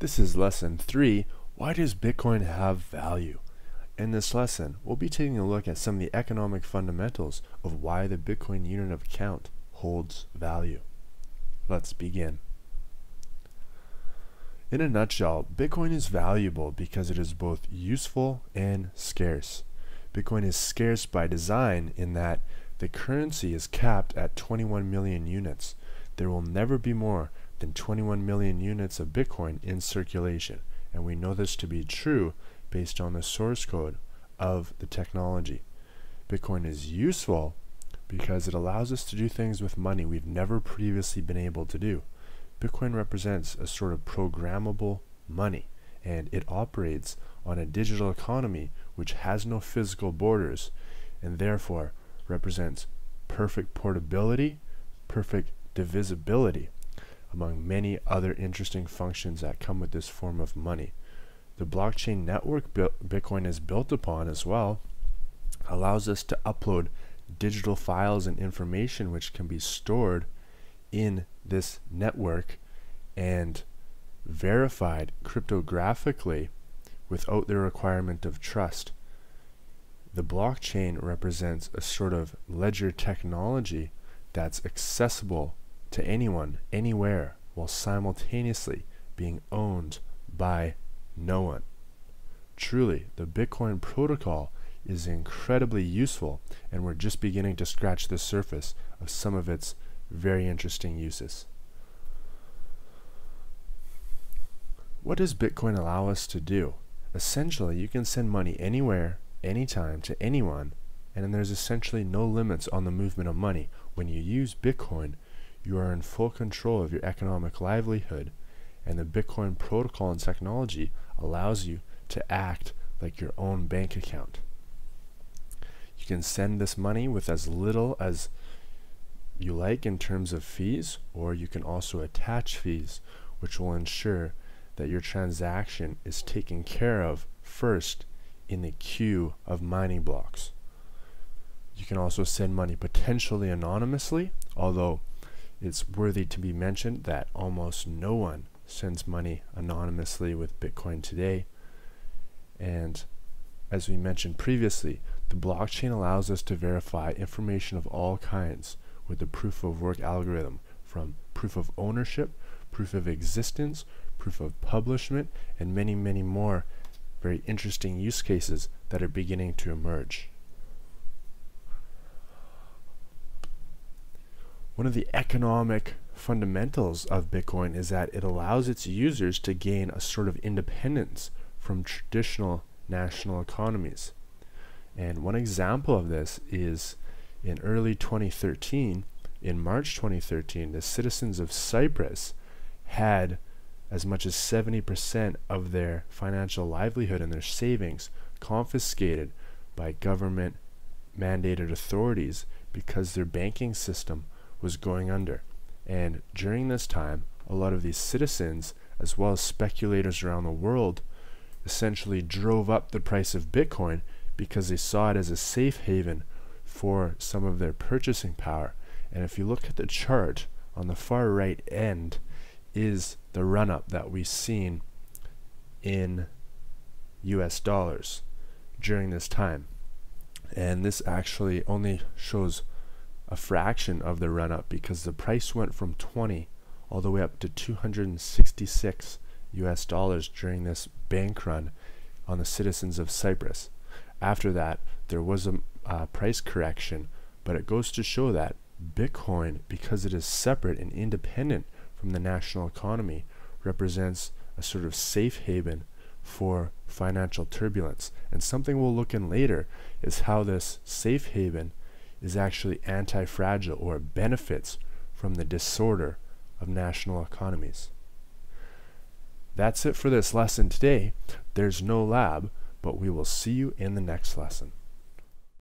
This is lesson 3, why does Bitcoin have value? In this lesson, we'll be taking a look at some of the economic fundamentals of why the Bitcoin unit of account holds value. Let's begin. In a nutshell, Bitcoin is valuable because it is both useful and scarce. Bitcoin is scarce by design in that the currency is capped at 21 million units. There will never be more than 21 million units of Bitcoin in circulation, and we know this to be true based on the source code of the technology. Bitcoin is useful because it allows us to do things with money we've never previously been able to do. Bitcoin represents a sort of programmable money, and it operates on a digital economy which has no physical borders, and therefore represents perfect portability, perfect divisibility, among many other interesting functions that come with this form of money. The blockchain network Bitcoin is built upon as well allows us to upload digital files and information which can be stored in this network and verified cryptographically without the requirement of trust. The blockchain represents a sort of ledger technology that's accessible to anyone, anywhere, while simultaneously being owned by no one. Truly, the Bitcoin protocol is incredibly useful, and we're just beginning to scratch the surface of some of its very interesting uses. What does Bitcoin allow us to do? Essentially, you can send money anywhere, anytime, to anyone, and there's essentially no limits on the movement of money. When you use Bitcoin, you are in full control of your economic livelihood, and the Bitcoin protocol and technology allows you to act like your own bank account. You can send this money with as little as you like in terms of fees, or you can also attach fees, which will ensure that your transaction is taken care of first in the queue of mining blocks. You can also send money potentially anonymously, although it's worthy to be mentioned that almost no one sends money anonymously with Bitcoin today. And as we mentioned previously, the blockchain allows us to verify information of all kinds with the proof of work algorithm from proof of ownership, proof of existence, proof of publishment, and many, many more very interesting use cases that are beginning to emerge. One of the economic fundamentals of Bitcoin is that it allows its users to gain a sort of independence from traditional national economies. And one example of this is in early 2013, in March 2013, the citizens of Cyprus had as much as 70% of their financial livelihood and their savings confiscated by government mandated authorities because their banking system was going under. And during this time, a lot of these citizens, as well as speculators around the world, essentially drove up the price of Bitcoin because they saw it as a safe haven for some of their purchasing power. And if you look at the chart on the far right end, is the run up that we've seen in US dollars during this time. And this actually only shows a fraction of the run up because the price went from 20 all the way up to 266 US dollars during this bank run on the citizens of Cyprus. After that, there was a uh, price correction, but it goes to show that Bitcoin, because it is separate and independent from the national economy, represents a sort of safe haven for financial turbulence. And something we'll look in later is how this safe haven is actually anti-fragile or benefits from the disorder of national economies. That's it for this lesson today. There's no lab, but we will see you in the next lesson.